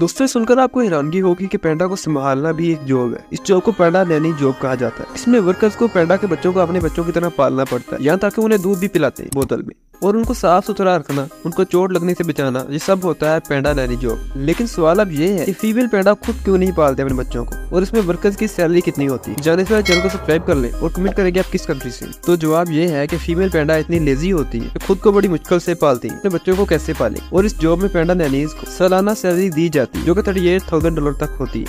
दोस्तों सुनकर आपको हैरानगी होगी कि पैंडा को संभालना भी एक जॉब है। इस जॉब को पैंडा नैनी जॉब कहा जाता है। इसमें वर्कर्स को पैंडा के बच्चों को अपने बच्चों की तरह पालना पड़ता है, यहाँ तक उन्हें दूध भी पिलाते हैं बोतल में। और उनको साफ़ सुथरा रखना, उनको चोट लगने से बचाना, ये सब होता है पेंडा नैनी जॉब लेकिन सवाल अब ये है कि फीमेल पेंडा खुद क्यों नहीं पालते अपने बच्चों को? और इसमें वर्कर्स की सैलरी कितनी होती? है जाने से चैनल को सब्सक्राइब कर ले और कमेंट करेंगे आप किस कंट्री से तो जवाब ये है की फीमेल पेंडा इतनी लेजी होती है खुद को बड़ी मुश्किल से पालती अपने बच्चों को कैसे पाले? और इस जॉब में पेंडा नैनीज को सालाना सैलरी दी जाती, जो की थर्टी एट थाउज़ेंड डॉलर तक होती है।